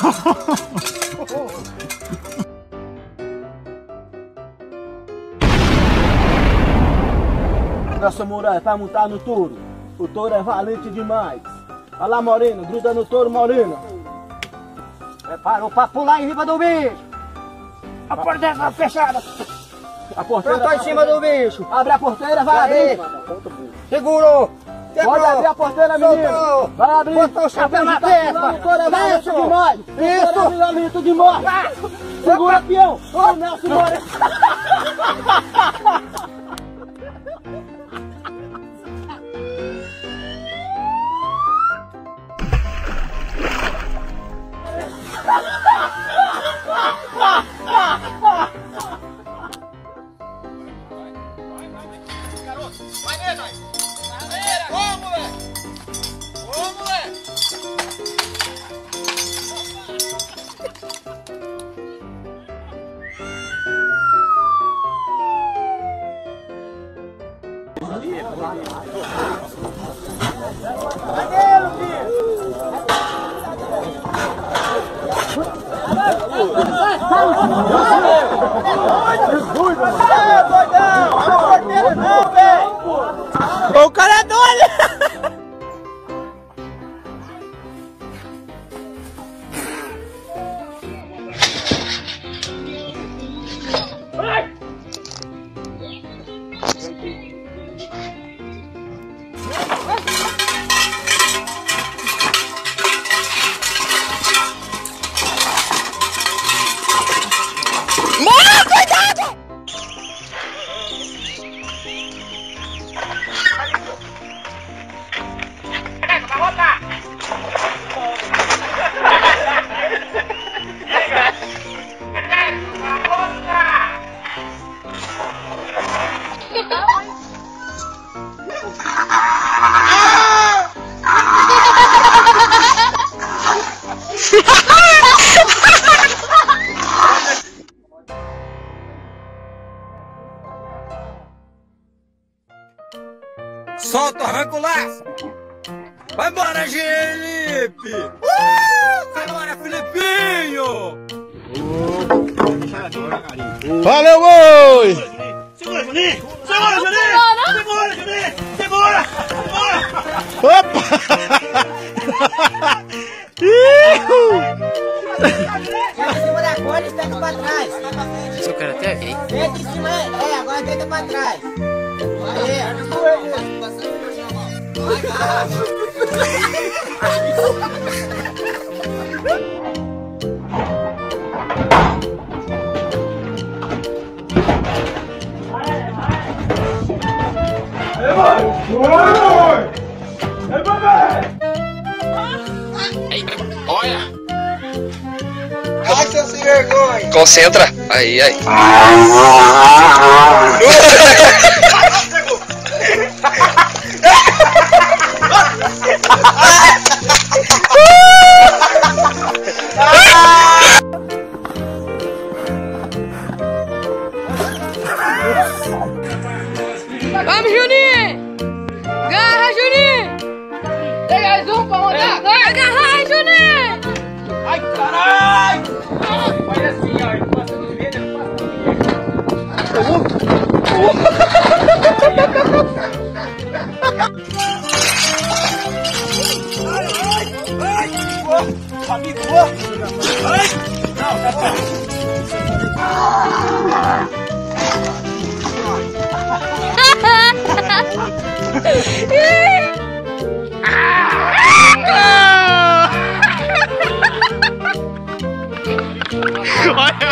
Nossa muralha vai montar no touro. O touro é valente demais. Olha lá, Morena, gruda no touro, Morena. Preparou pra pular em cima do bicho. A porteira tá fechada. A porteira Eu tô em tá cima do bicho. Abre a porteira, vai abrir. Segurou. Quebrou. Pode abrir a porteira, menino. Soltou. Vai abrir. Botou o chapéu na Tá testa. pulando, O touro é valente Isso. demais. O touro Isso. é valente demais. Segura, peão. Ô, Nelson O cara é doido. Solta, arranca o laço! Vai embora, Felipe! Uh! Vai embora, Filipinho! Valeu, oi! Segura, Juninho! Segura, Juninho! Segura, Juninho! Segura! Segura! Opa! Ihu! Pega em cima da corda e pega pra trás. Seu cara até aqui. Deita em cima, é, agora deita pra trás. Olha! Ai, seu sem vergonha. Concentra! Aí, aí. Faz assim, ó. Passa vez, ele passa de Olha a cagada!